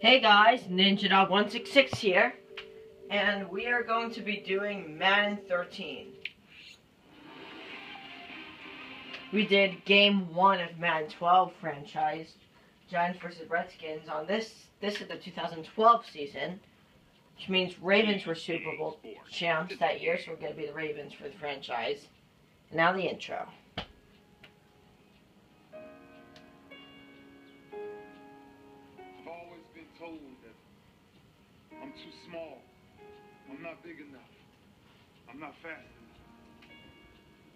Hey guys, Ninja Dog 166 here, and we are going to be doing Madden 13. We did game one of Madden 12 franchise, Giants versus Redskins. On this, this is the 2012 season, which means Ravens were Super Bowl champs that year, so we're going to be the Ravens for the franchise. now the intro. Small. I'm not big enough. I'm not fast enough.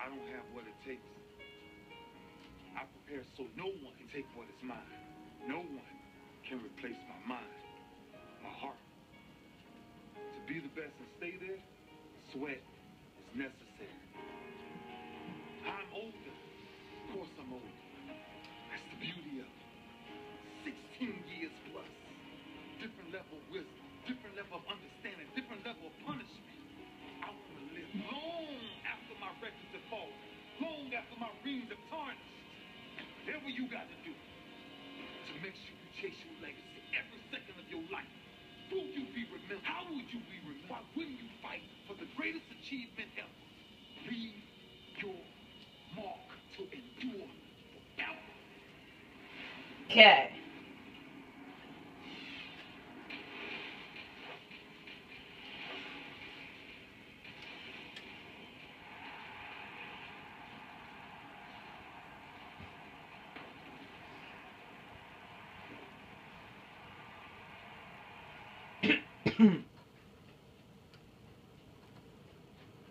I don't have what it takes. I prepare so no one can take what is mine. No one can replace my mind, my heart. To be the best and stay there, sweat is necessary. I'm older. Of course I'm older. That's the beauty of it. 16 years plus. Different level of wisdom different level of understanding, different level of punishment. I want to live long after my records have fallen, long after my rings have tarnished. Whatever you got to do to make sure you chase your legacy every second of your life. Will you be remembered? How would you be remembered? Why wouldn't you fight for the greatest achievement ever? Leave your mark to endure forever. Okay.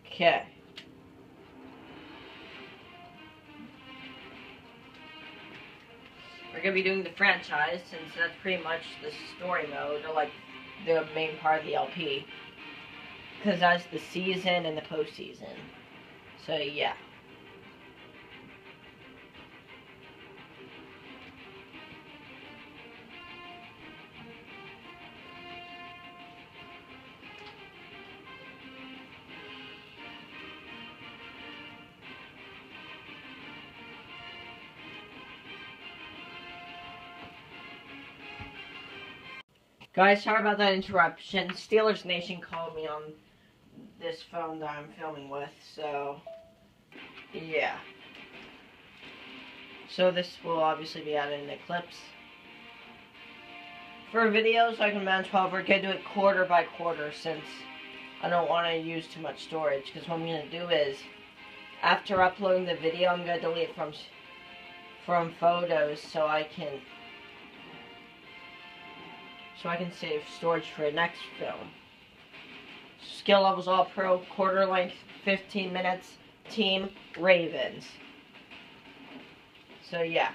Okay. We're gonna be doing the franchise since that's pretty much the story mode, or like the main part of the LP. Because that's the season and the postseason. So yeah. Guys, sorry about that interruption. Steelers Nation called me on this phone that I'm filming with, so yeah. So this will obviously be added in the clips. For videos I can manage, 12, we're going to do it quarter by quarter since I don't want to use too much storage. Because what I'm going to do is, after uploading the video, I'm going to delete from from photos so I can so I can save storage for the next film. Skill levels all pro, quarter length, 15 minutes, team Ravens. So yeah.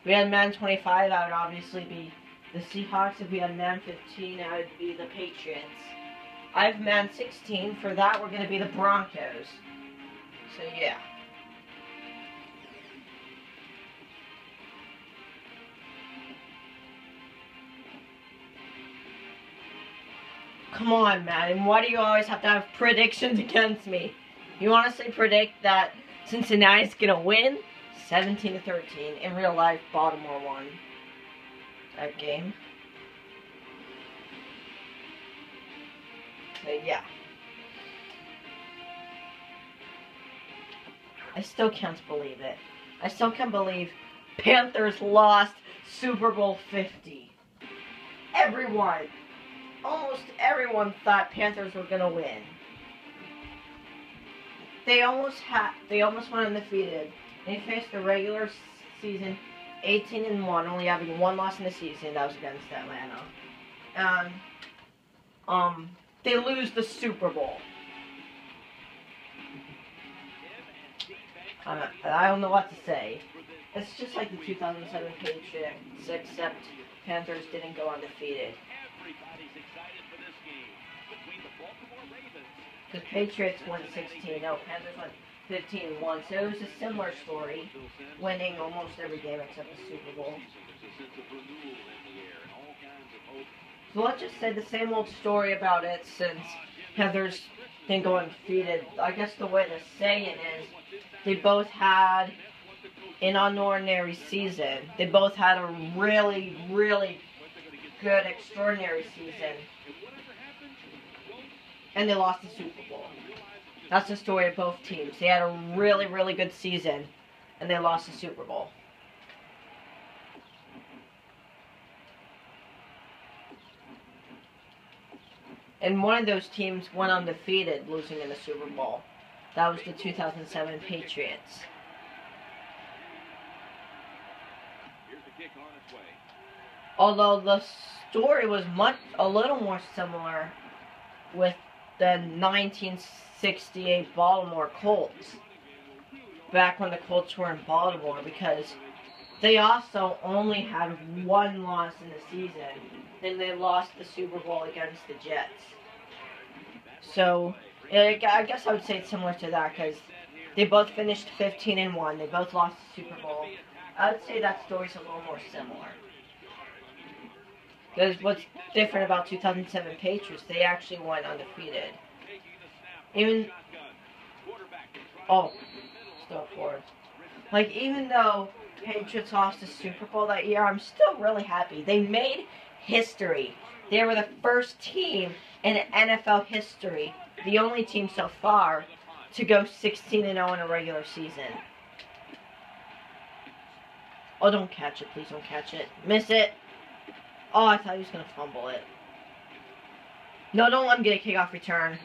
If we had Madden 25, I would obviously be the Seahawks. If we had Madden 15, I would be the Patriots. I have Madden 16. For that, we're going to be the Broncos. So yeah. Come on, Madden. Why do you always have to have predictions against me? You honestly predict that Cincinnati's gonna win 17 to 13. In real life, Baltimore won that game. Yeah. I still can't believe it. I still can't believe Panthers lost Super Bowl 50. Everyone almost everyone thought Panthers were gonna win. They almost had they almost went undefeated. They faced the regular season 18 and 1, only having one loss in the season. That was against Atlanta. And um they lose the Super Bowl. I don't know what to say. It's just like the 2007 Patriots, except Panthers didn't go undefeated. The Patriots won 16 0, Panthers won 15 1. So it was a similar story, winning almost every game except the Super Bowl. So let's just say the same old story about it since Panthers didn't go undefeated. I guess the way to say it is they both had an unordinary season. They both had a really, really good, extraordinary season. And they lost the Super Bowl. That's the story of both teams. They had a really, really good season, and they lost the Super Bowl. And one of those teams went undefeated, losing in the Super Bowl. That was the 2007 Patriots. Although the story was much a little more similar with the 1968 Baltimore Colts. Back when the Colts were in Baltimore because they also only had one loss in the season. and they lost the Super Bowl against the Jets. So, I guess I would say it's similar to that because they both finished 15 and 1. They both lost the Super Bowl. I would say that story's a little more similar. Because what's different about 2007 Patriots, they actually went undefeated. Even, oh, still forward. Like, even though Patriots lost the Super Bowl that year, I'm still really happy. They made history. They were the first team in NFL history, the only team so far, to go 16 and 0 in a regular season. Oh, don't catch it. Please don't catch it. Miss it. Oh, I thought he was going to fumble it. No, don't let him get a kickoff return.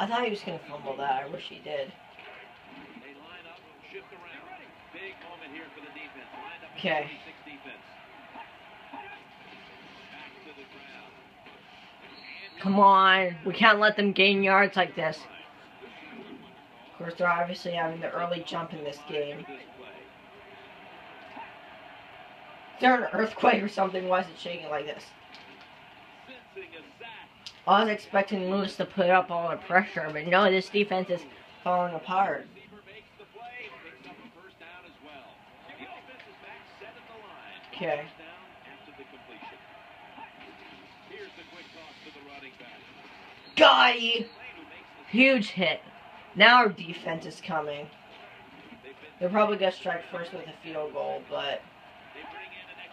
I thought he was going to fumble that. I wish he did. Okay. Come on. We can't let them gain yards like this. Of course, they're obviously having the early jump in this game. Is there an earthquake or something? Why is it shaking like this? I was expecting Lewis to put up all the pressure, but no, this defense is falling apart. Okay. Got Huge hit. Now our defense is coming. They're probably going to strike first with a field goal, but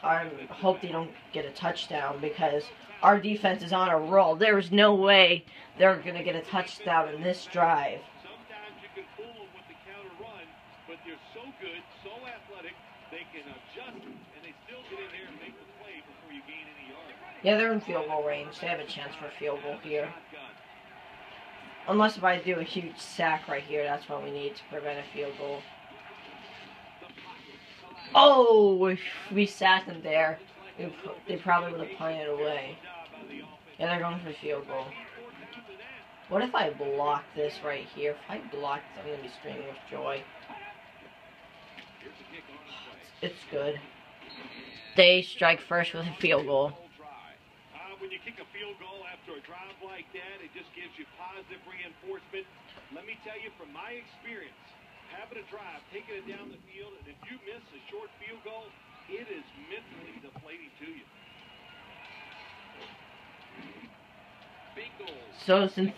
I hope they don't get a touchdown because our defense is on a roll. There's no way they're going to get a touchdown in this drive. Sometimes you can fool them with the counter run, but they're so good, so athletic, they can adjust and they still get in there and make the play before you gain any yards. Yeah, they're in field goal range. They have a chance for a field goal here. Unless if I do a huge sack right here, that's what we need to prevent a field goal. Oh, if we sat them there, they probably would have punted away. Yeah, they're going for a field goal. What if I block this right here? If I block this, I'm going to be screaming with joy. It's good. They strike first with a field goal when you kick a field goal after a drive like that, it just gives you positive reinforcement. Let me tell you from my experience, having a drive, taking it down the field, and if you miss a short field goal, it is mentally deflating to you. So since,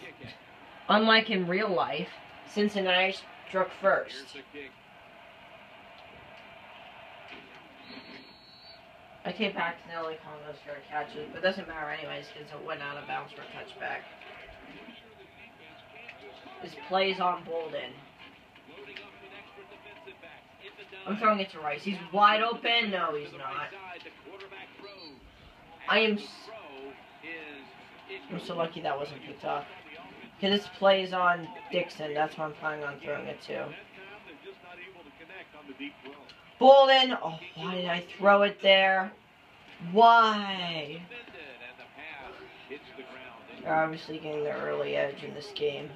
unlike in real life, Cincinnati struck first. I came back to the only calling those catch, but it doesn't matter anyways because it went out of bounds for a touchback. This plays on Boldin. I'm throwing it to Rice. He's wide open. No, he's not. I am. I'm so lucky that wasn't picked up. Because this plays on Dickson. That's why I'm planning on throwing it to. Boldin! Oh, why did I throw it there? Why? They're obviously getting the early edge in this game.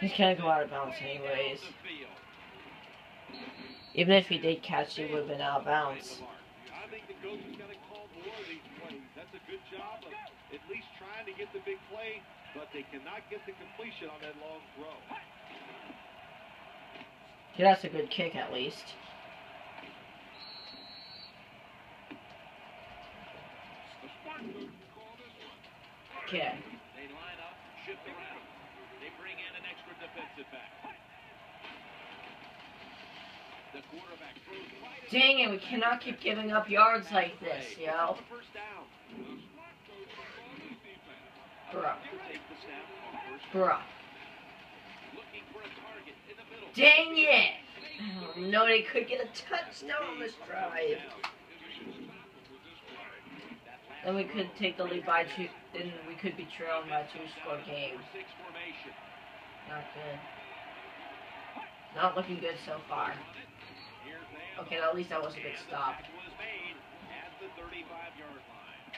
He's gonna go out of bounds anyways. Even if he did catch, he would have been out of bounds. That's a good job of at least trying to get the big play, but they cannot get the completion on that long throw. Yeah, that's a good kick at least. Okay. They line up, shift around. They bring in an extra defensive back. The quarterback Dang it, we cannot keep giving up yards like this, yo. First down. Bruh. Take the snap on first Bruh. Looking for a target in the middle. Dang it! Oh, no, they could get a touchdown on this drive. Then we could take the lead by two. Then we could be trailing by two score game. Not good. Not looking good so far. Okay, at least that was a good stop. catch was made at the 35-yard line.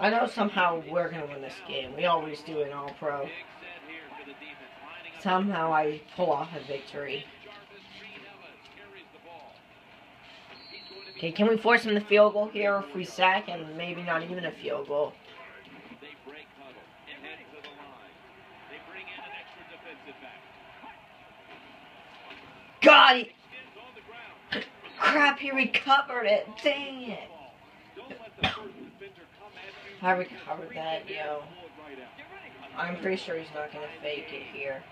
I know somehow we're gonna win this game. We always do in All Pro. Somehow I pull off a victory. Jarvis Green Ellis carries the ball. He's going to be Okay, can we force him the field goal here if we sack and maybe not even a field goal? To. God, he, crap, he recovered it. Dang it. I recovered that, yo. I'm pretty sure he's not gonna fake it here.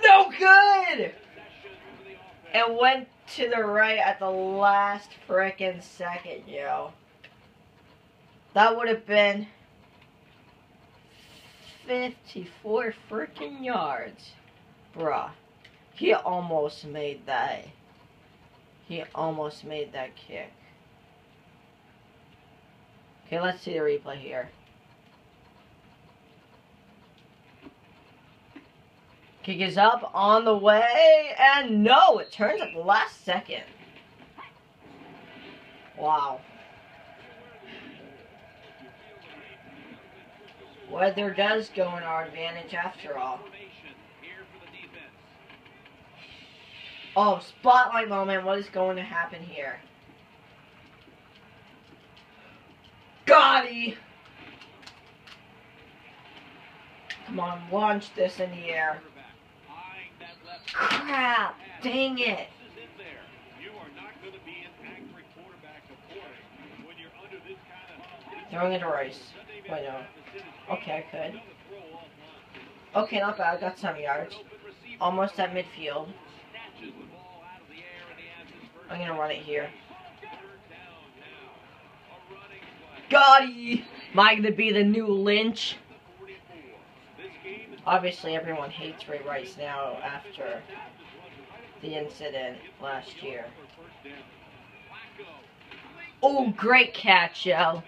No good! Possession for the offense. It went to the right at the last frickin' second, yo. That would have been 54 frickin' yards. Bruh. He almost made that. He almost made that kick. Okay, let's see the replay here. Kick is up on the way, and no, it turns at the last second. Wow. Weather does go in our advantage after all. Oh, spotlight moment. What is going to happen here? Gotti! Come on, launch this in the air. Quarterback eyeing that left Crap! Dang it! Throwing it to Rice. Wait, no. Okay, I could. Okay, not bad. Got some yards. Almost at midfield. I'm gonna run it here. Gotti! Am I gonna be the new Lynch? The 44. This game is Obviously, everyone hates Ray Rice now after the incident last year. Oh, great catch, yo.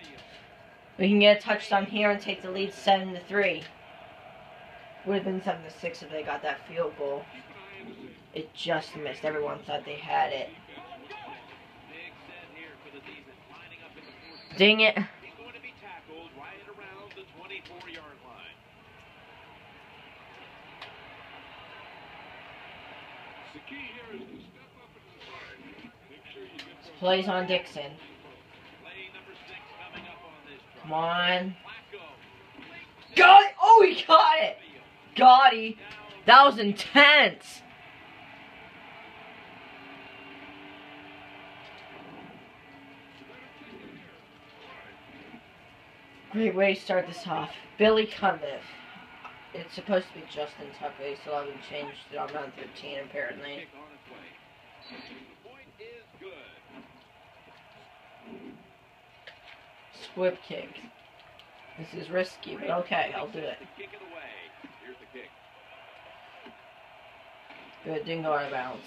We can get a touchdown here and take the lead seven to three. Would have been seven to six if they got that field goal. It just missed. Everyone thought they had it. big set here for the defense. Lining up in the fourth. Dang it. He's going to be tackled right around the 24-yard line. The key here is to step up and decide. Make sure you get those Plays on Dickson. Come on. Got it! Oh, he got it! Gotti. That was intense. Great way to start this off. Billy Cunliffe. It's supposed to be Justin Tucker. so I haven't changed it on round 13, apparently. Kick on its way. The point is good. Squib kick. This is risky, but okay, I'll do it. To it away. Here's the kick. Good, didn't go out of bounds.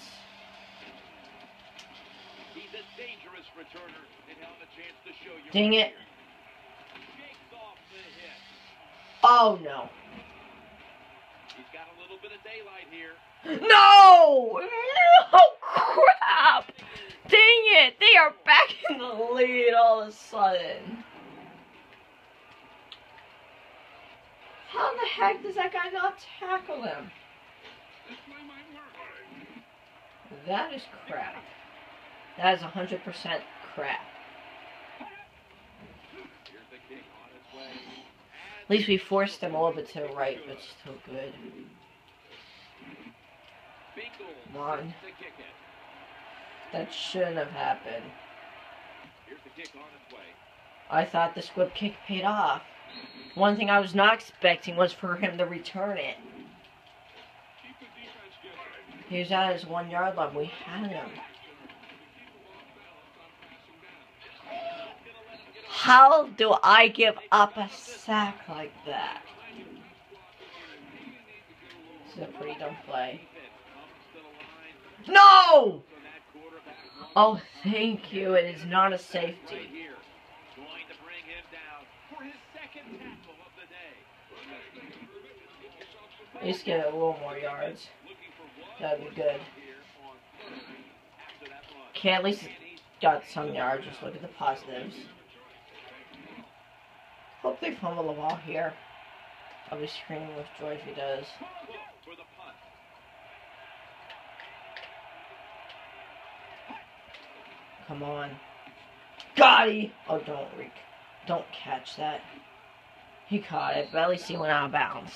He's a dangerous returner and he'll a chance to show you. Dang it. off the hit. Oh, no. He's got a little bit of daylight here. No! No! Crap! Dang it! They are back in the lead all of a sudden. How the heck does that guy not tackle him? That is crap. That is 100% crap. Here's the kick on its way. At least we forced him a little bit to the right, but still good. Come on. That shouldn't have happened. I thought the squib kick paid off. One thing I was not expecting was for him to return it. He was at his one yard line. We had him. How do I give up a sack like that? A pretty play. No! Oh, thank you. It is not a safety. At least get a little more yards. That'd be good. Okay, at least got some yards. Just look at the positives. Hope they fumble the ball here. I'll be screaming with joy if he does. Come on. Got he! Oh, don't reek. Don't catch that. He caught it, but at least he went out of bounds.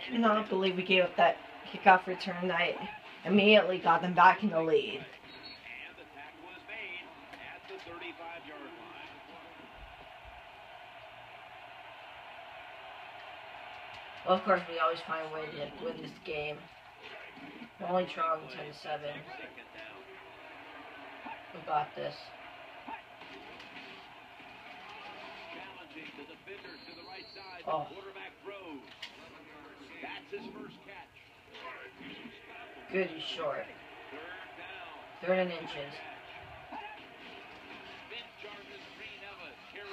I cannot believe we gave up that kickoff return that immediately got them back in the lead. And the tackle is made at the 35-yard line. Well, of course, we always find a way to win this game. We're only trailing 10 to 7. We got this. Oh. Good, he's short. Third and inches.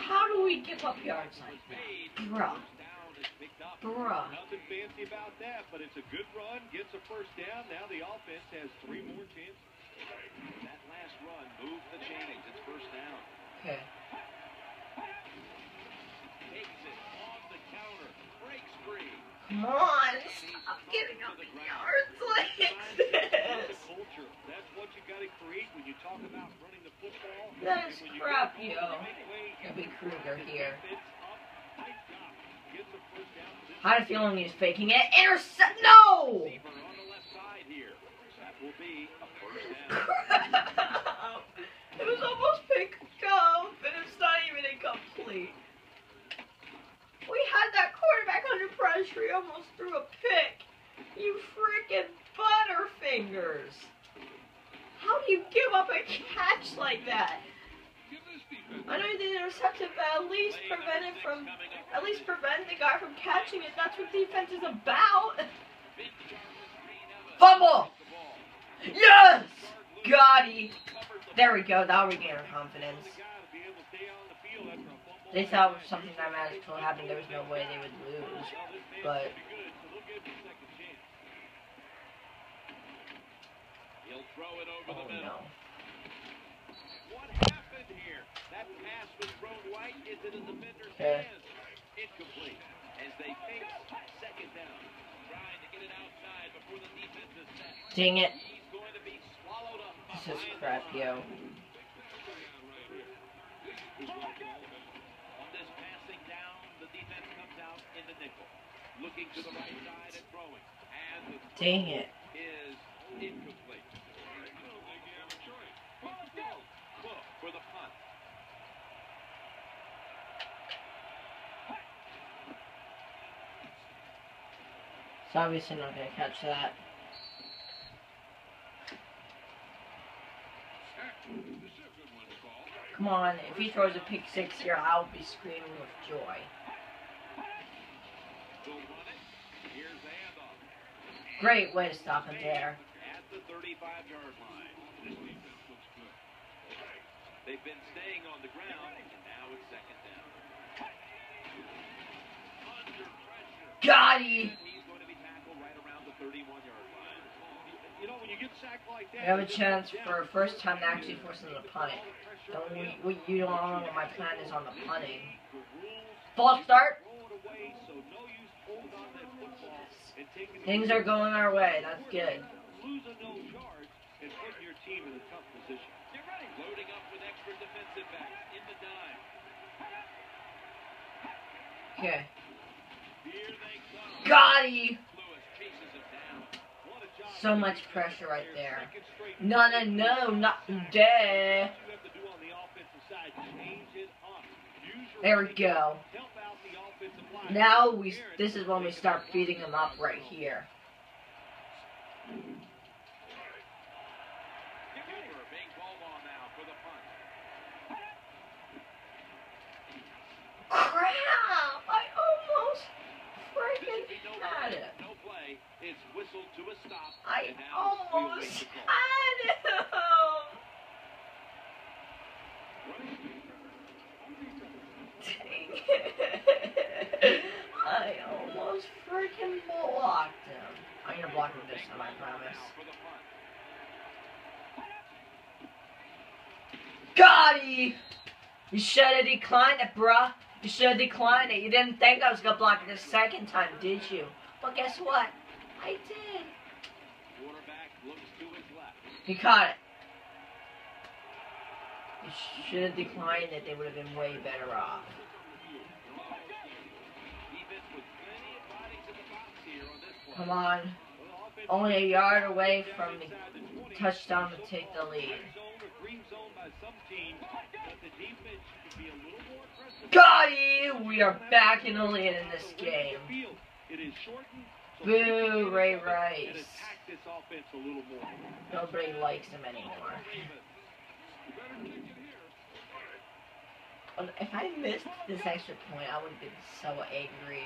How do we give up yards like that? Bruh. Bruh. Nothing fancy about that, but it's a good run. Gets a first down. Now the offense has three more chances. That last run moved the chains. It's first down. Okay. Takes it on the counter. Breaks free. Come on, stop giving up yards like this. Culture. That's what you got to create when you talk about running the football. That is crap, yo. It'll be Kruger here. I had a feeling he was faking it. Intercept. No! Receiver on the left side here. That will be a first down. Crap. It was almost picked up, and it's not even incomplete. We had that quarterback under pressure. He almost threw a pick. You freaking butterfingers. How do you give up a catch like that? I know they intercepted, but at least prevent it from, at least prevent the guy from catching it. That's what defense is about. Fumble! Yes! Got he. There we go. That'll regain our confidence. They thought something that magical happened. There was no way they would lose. But He'll throw it over oh no. What happened here? That pass was thrown right into the defender's hands. Incomplete. As they face second down. Trying to get it outside before the defense is set. Dang it. He's going to be swallowed up. This is crap, yo. On this passing down, the defense comes out in the nickel. Looking to the right side and throwing. And the Dang it. is incomplete. Cook for the punt. It's obviously not gonna catch that. Come on, if he throws a pick six here, I'll be screaming with joy. Great way to stop him there. At the 35-yard line. This defense looks good. They've been staying on the ground, and now it's second down. Got he. We have a chance for a first time to actually force them to punt it. Don't we, we, you don't know what my plan is on the punting. False start. Throw it away, so no use holding on that football and taking it Things are going our way. That's good. losing those yards and putting your team in a tough position. Get ready. Loading up with extra defensive backs in the dime. Okay. Here. Got he. Lewis chases him down. What a job So much pressure right there. No, no, no, not today. There we go. Now we. This is when we start feeding them up right here. Crap! I almost freaking had it. No play. It's whistled to a stop. I and now we'll almost had him. Dang it. I almost freaking blocked him. I'm gonna block him this time, I promise. Now for the punt. Got he! You should have declined it, bruh. You should have declined it. You didn't think I was gonna block it the second time, did you? Well, guess what? I did. Quarterback looks to his left. He caught it. You should have declined it. They would have been way better off. Come on. Only a yard away from the inside the 20. touchdown to take the lead. Got! We are back in the lead in this game. It is shortened. Boo, Ray Rice. Nobody likes him anymore. If I missed this extra point, I would have been so angry.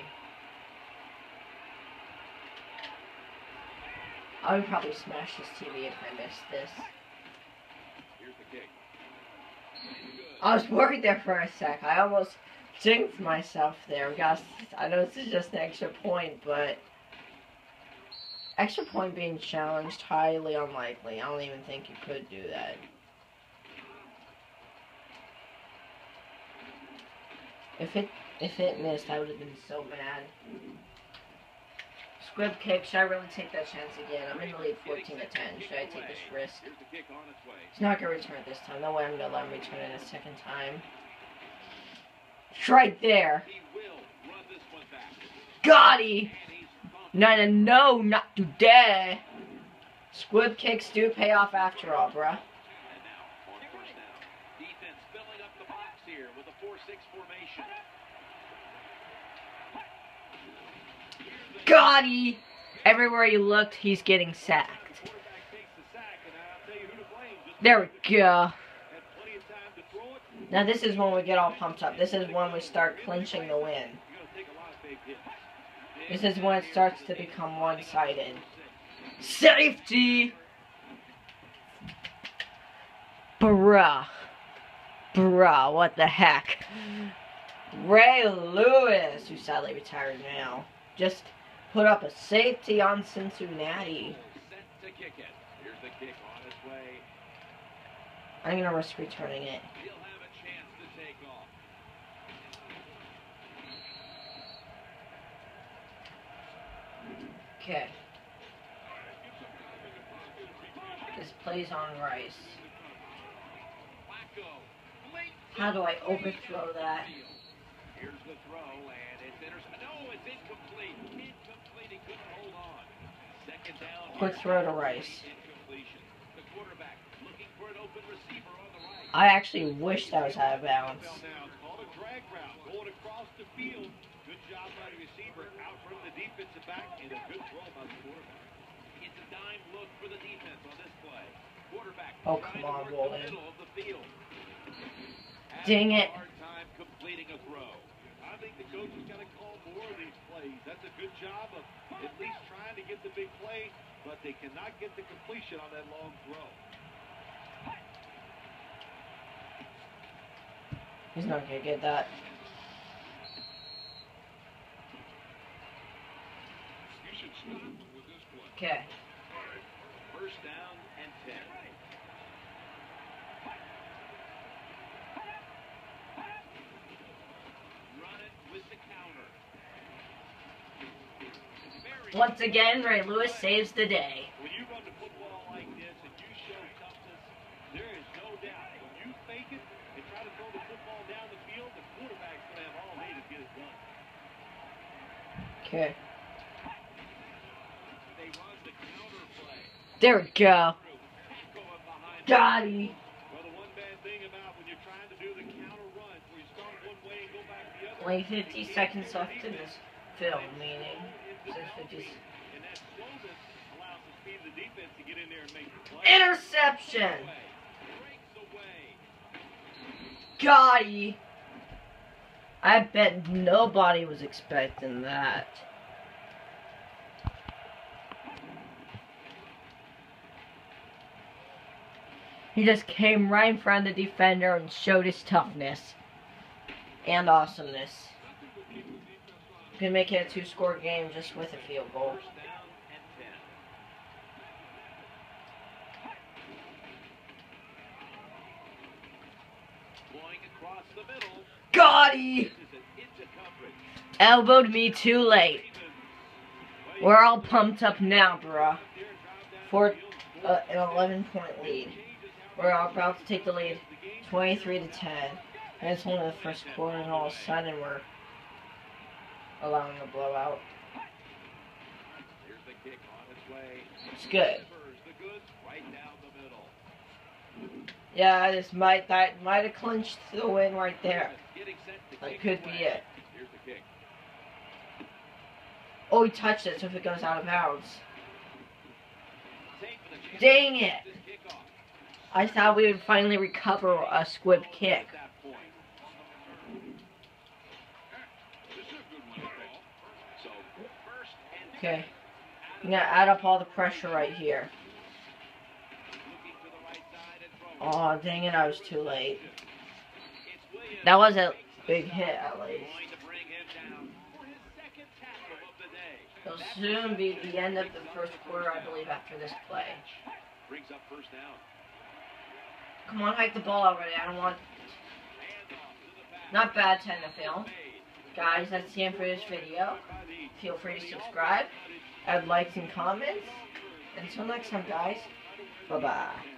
I would probably smash this TV if I missed this. I was worried there for a sec. I almost jinxed myself there. I know this is just an extra point, but extra point being challenged highly unlikely. I don't even think you could do that. If it if it missed, I would have been so mad. Squib kick. Should I really take that chance again? I'm in the lead 14 to 10. Should I take this risk? Here's the kick on its. He's not gonna return it this time. No way I'm gonna let him return it a second time. It's right there. He will run this one back. Got he! No, no, no, not today. Squib kicks do pay off after all, bruh. And now on first down. Defense filling up the box here with a 4-6 formation. Got he! Everywhere he looked, he's getting sacked. There we go. Now this is when we get all pumped up. This is when we start clinching the win. You're gonna take a lot of big hits. This is when it starts to become one-sided. Safety! Bruh. Bruh, what the heck? Ray Lewis, who's sadly retired now, just put up a safety on Cincinnati. I'm gonna risk returning it. He'll have a chance to take off. Okay. This plays on Rice. How do I overthrow that? Here's the throw, and it's intercepted. No, it's incomplete. Incomplete. He couldn't hold on. Second down. Quick throw to Rice. The quarterback looking for an open receiver on the right. I actually wish that was out of bounds. Now it's called a drag route, going across the field. Good job by the receiver, out from defensive back, and a good throw by the quarterback. It's a dime look for the defense on this play. Quarterback. Oh, come to on, Walden. The middle of the field. Dang it. Hard time completing a throw. I think the coach has got to call more of these plays. That's a good job of at least trying to get the big play, but they cannot get the completion on that long throw. He's not gonna get that. You should stop with this play. Okay. First down and 10. Run it with the counter. Very Once again, Ray Lewis saves the day. When you run the football like this and you show toughness, there is no doubt. When you fake it and try to throw the football down the field, the quarterback's going to have all day to get it done. Okay. And go back the other. Only 50 seconds left in this film, meaning since 50 And that slowness allows the speed of the defense to get in there and make. Interception! Got him. I bet nobody was expecting that. He just came right in front of the defender and showed his toughness and awesomeness. Gonna make it a two score game just with a field goal. First down and 10. Going across the middle. Got. Elbowed me too late. We're all pumped up now, bruh. For an 11 point lead. We're about to take the lead 23 to 10. And it's only the first quarter, and all of a sudden we're allowing a blowout. Its good. Yeah, this might that might have clinched the win right there. That could be it. Oh, he touched it, so if it goes out of bounds. Dang it! I thought we would finally recover a squib kick. To Okay. I'm gonna add up all the pressure right here. to. Oh, dang it, I was too late. That was a big hit, at least. Going to. It'll soon be the end of the first quarter, I believe, after this play. Brings up first down. Come on, hike the ball already. I don't want. Not bad, 10 to film. Guys, that's the end for this video. Feel free to subscribe, add likes and comments. Until next time, guys. Bye bye.